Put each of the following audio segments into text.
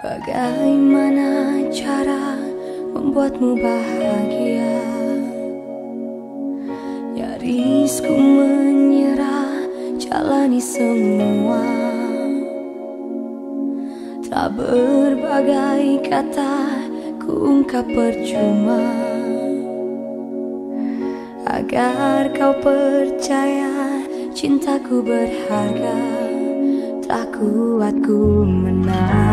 Bagaimana cara membuatmu bahagia? Nyaris ku menyerah jalani semua. Tak berbagai kata ku ungkap percuma. Agar kau percaya cintaku berharga. Tak kuat ku menahanmu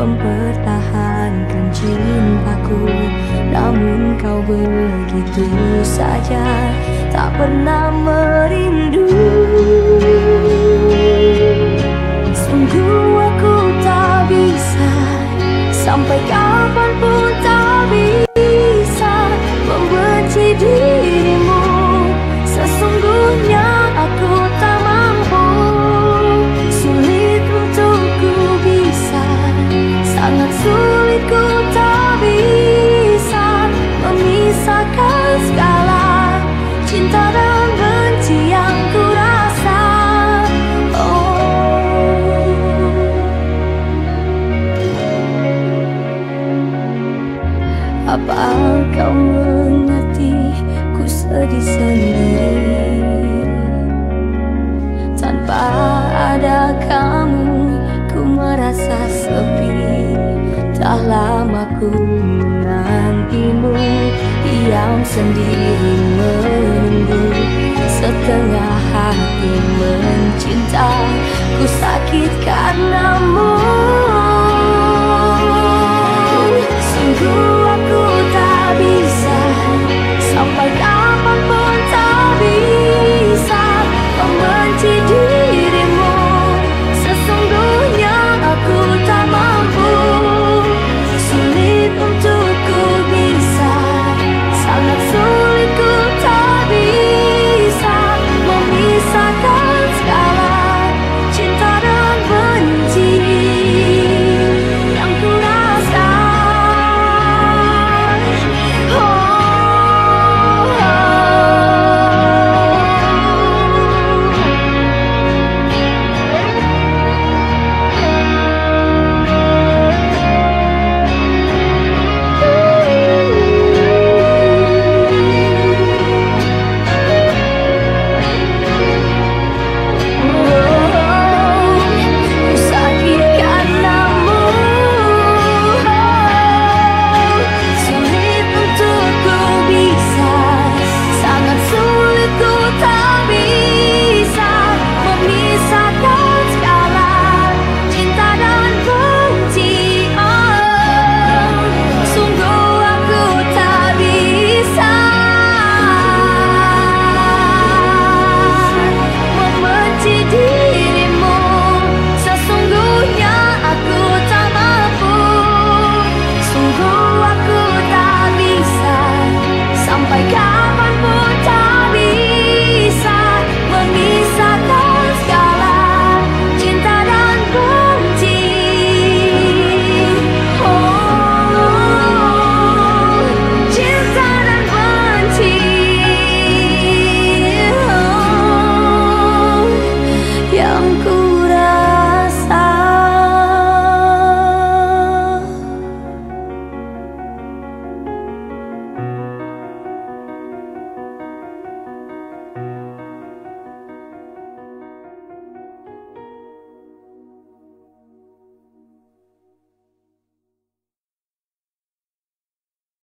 Mempertahankan cintaku. Namun kau begitu saja Tak pernah merindu. Sungguh Apa kau mengerti ku sedih sendiri? Tanpa ada kamu ku merasa sepi. Tak lama ku menantimu Diam sendiri menunggu. Setengah hati mencinta Ku sakit karenamu